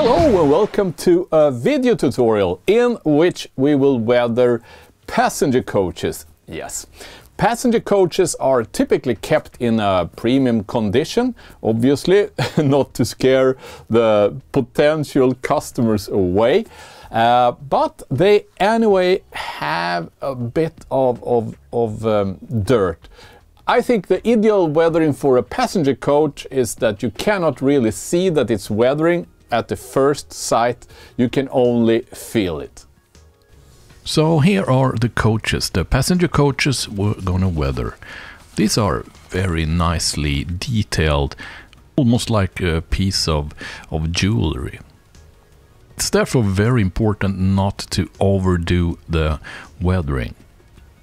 Hello and welcome to a video tutorial in which we will weather passenger coaches. Yes, passenger coaches are typically kept in a premium condition, obviously not to scare the potential customers away. Uh, but they anyway have a bit of, of, of um, dirt. I think the ideal weathering for a passenger coach is that you cannot really see that it's weathering at the first sight, you can only feel it. So here are the coaches, the passenger coaches we're gonna weather. These are very nicely detailed, almost like a piece of, of jewelry. It's therefore very important not to overdo the weathering.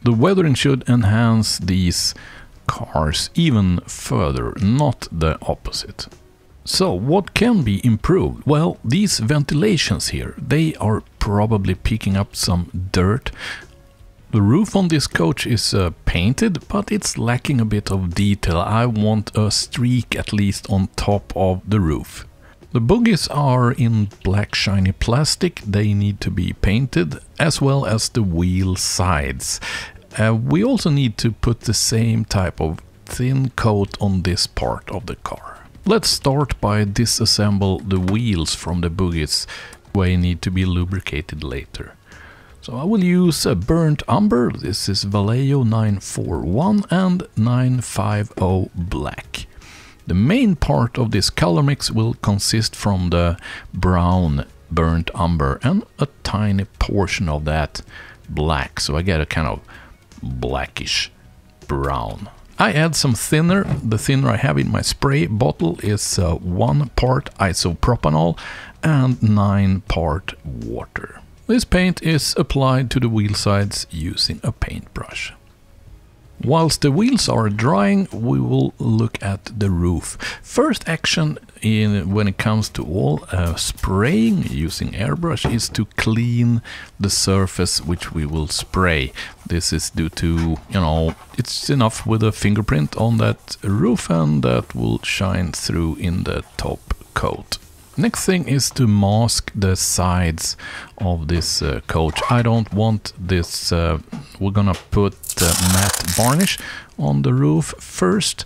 The weathering should enhance these cars even further, not the opposite. So what can be improved? Well, these ventilations here, they are probably picking up some dirt. The roof on this coach is uh, painted, but it's lacking a bit of detail. I want a streak at least on top of the roof. The bogies are in black shiny plastic, they need to be painted, as well as the wheel sides. Uh, we also need to put the same type of thin coat on this part of the car. Let's start by disassemble the wheels from the bogies, they need to be lubricated later. So I will use a burnt umber, this is Vallejo 941 and 950 black. The main part of this color mix will consist from the brown burnt umber and a tiny portion of that black, so I get a kind of blackish brown. I add some thinner. The thinner I have in my spray bottle is uh, 1 part isopropanol and 9 part water. This paint is applied to the wheel sides using a paintbrush. Whilst the wheels are drying, we will look at the roof. First action in when it comes to all uh, spraying using airbrush is to clean the surface which we will spray. This is due to, you know, it's enough with a fingerprint on that roof and that will shine through in the top coat. Next thing is to mask the sides of this uh, coach. I don't want this, uh, we're gonna put uh, matte varnish on the roof first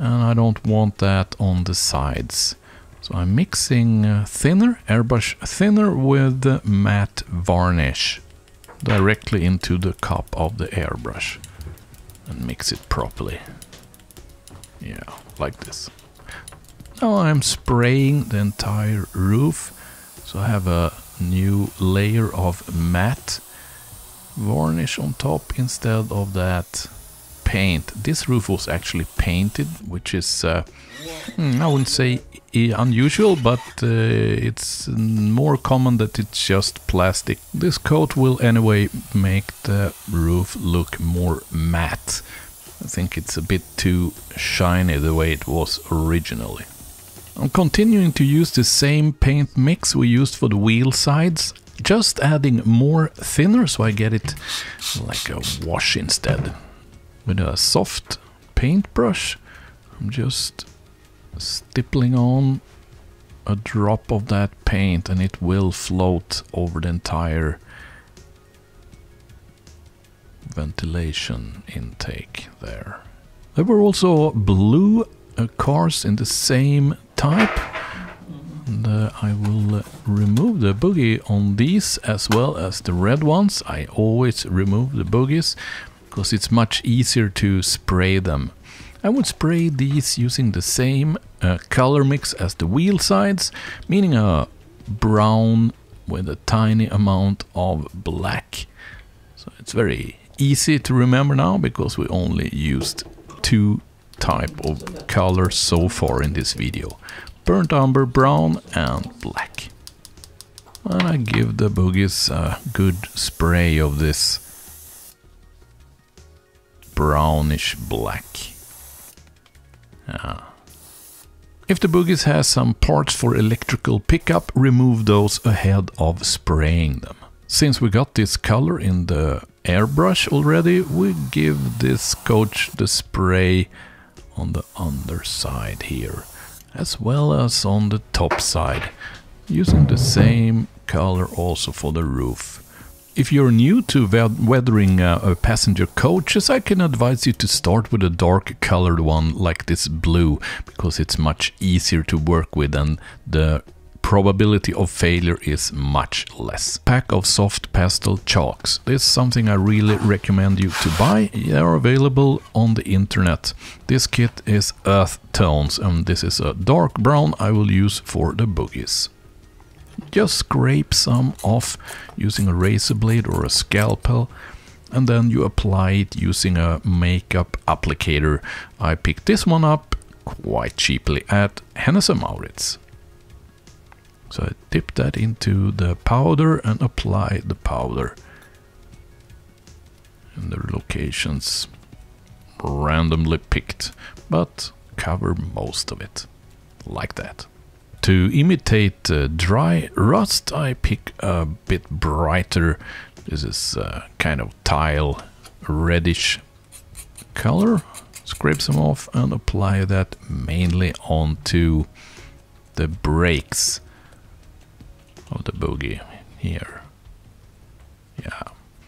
and I don't want that on the sides. So I'm mixing uh, thinner, airbrush thinner with matte varnish directly into the cup of the airbrush and mix it properly. Yeah, like this. Now I'm spraying the entire roof. So I have a new layer of matte varnish on top instead of that paint. This roof was actually painted, which is, uh, hmm, I wouldn't say unusual, but uh, it's more common that it's just plastic. This coat will anyway make the roof look more matte. I think it's a bit too shiny the way it was originally. I'm continuing to use the same paint mix we used for the wheel sides, just adding more thinner so I get it like a wash instead. With a soft paintbrush, I'm just stippling on a drop of that paint and it will float over the entire ventilation intake there. There were also blue uh, cars in the same type. And uh, I will uh, remove the bogie on these as well as the red ones. I always remove the bogies because it's much easier to spray them. I would spray these using the same uh, color mix as the wheel sides, meaning a brown with a tiny amount of black. So it's very easy to remember now because we only used two type of colors so far in this video. Burnt umber, brown and black. And I give the bogies a good spray of this brownish black. If the bogies has some parts for electrical pickup, remove those ahead of spraying them. Since we got this color in the airbrush already, we give this coach the spray on the underside here, as well as on the top side. using the same color also for the roof. If you're new to weathering uh, passenger coaches, I can advise you to start with a dark colored one like this blue, because it's much easier to work with and the probability of failure is much less. Pack of soft pastel chalks. This is something I really recommend you to buy. They are available on the internet. This kit is earth tones and this is a dark brown I will use for the bogies just scrape some off using a razor blade or a scalpel and then you apply it using a makeup applicator. I picked this one up quite cheaply at Hennes & Mauritz. So I dip that into the powder and apply the powder in the locations randomly picked, but cover most of it like that. To imitate uh, dry rust, I pick a bit brighter. This is uh, kind of tile reddish color. Scrape some off and apply that mainly onto the brakes of the bogie here. Yeah.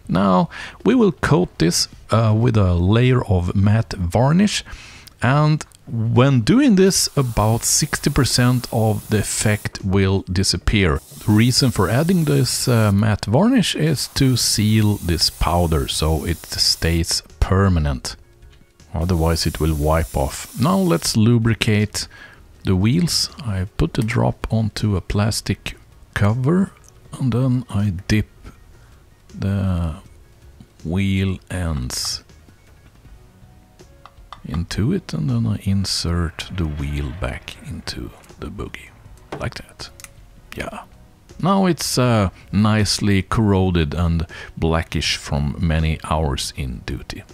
Now we will coat this uh, with a layer of matte varnish and when doing this, about 60% of the effect will disappear. The reason for adding this uh, matte varnish is to seal this powder so it stays permanent. Otherwise it will wipe off. Now let's lubricate the wheels. I put the drop onto a plastic cover and then I dip the wheel ends into it and then I insert the wheel back into the bogie. Like that. Yeah. Now it's uh, nicely corroded and blackish from many hours in duty.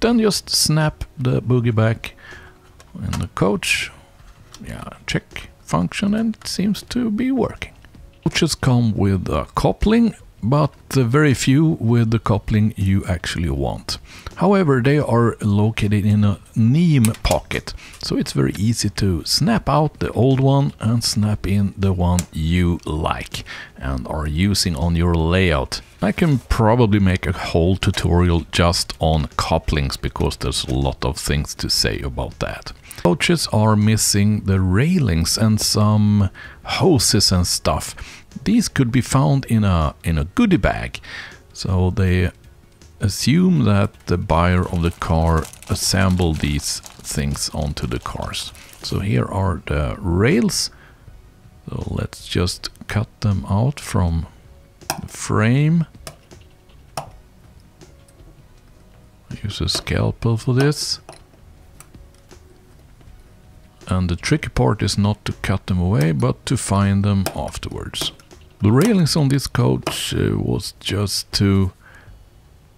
Then just snap the bogie back in the coach yeah check function and it seems to be working. Coaches come with a coupling but very few with the coupling you actually want. However, they are located in a NEM pocket, so it's very easy to snap out the old one and snap in the one you like and are using on your layout. I can probably make a whole tutorial just on couplings because there's a lot of things to say about that. Coaches are missing the railings and some hoses and stuff these could be found in a in a goodie bag. So they assume that the buyer of the car assembled these things onto the cars. So here are the rails. So let's just cut them out from the frame. use a scalpel for this. And the tricky part is not to cut them away, but to find them afterwards. The railings on this coach uh, was just to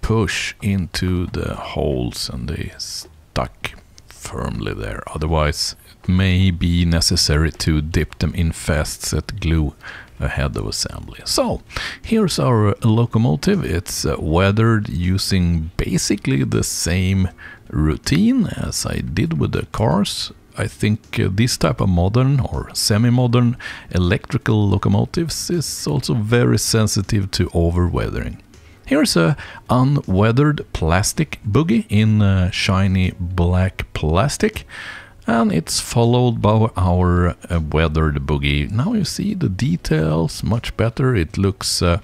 push into the holes and they stuck firmly there. Otherwise, it may be necessary to dip them in fast set glue ahead of assembly. So, here's our locomotive. It's uh, weathered using basically the same routine as I did with the cars I think uh, this type of modern or semi-modern electrical locomotives is also very sensitive to overweathering. Here's a unweathered plastic bogie in uh, shiny black plastic and it's followed by our uh, weathered bogie. Now you see the details much better, it looks uh,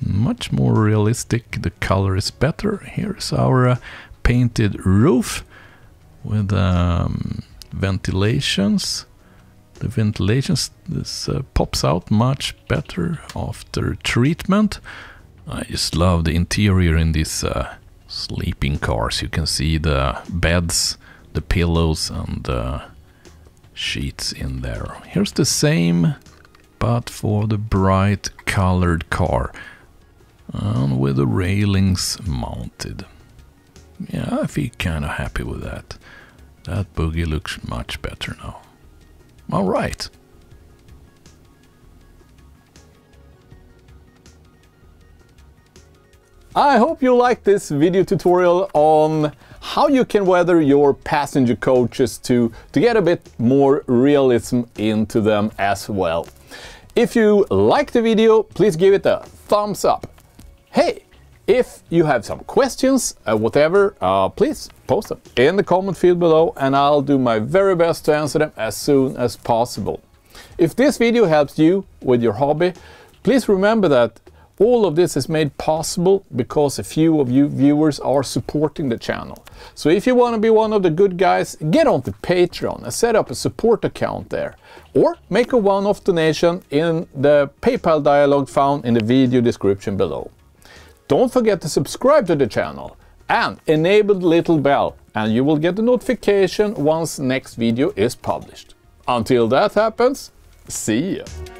much more realistic, the color is better. Here's our uh, painted roof with um, ventilations. The ventilations this uh, pops out much better after treatment. I just love the interior in these uh, sleeping cars. You can see the beds, the pillows, and the sheets in there. Here's the same, but for the bright colored car, and with the railings mounted. Yeah, I feel kind of happy with that. That bogie looks much better now. Alright. I hope you liked this video tutorial on how you can weather your passenger coaches to, to get a bit more realism into them as well. If you liked the video, please give it a thumbs up. Hey, if you have some questions, uh, whatever, uh, please post them in the comment field below and I'll do my very best to answer them as soon as possible. If this video helps you with your hobby, please remember that all of this is made possible because a few of you viewers are supporting the channel. So if you want to be one of the good guys, get onto Patreon and set up a support account there. Or make a one-off donation in the PayPal dialog found in the video description below. Don't forget to subscribe to the channel and enable the little bell and you will get a notification once next video is published. Until that happens, see ya!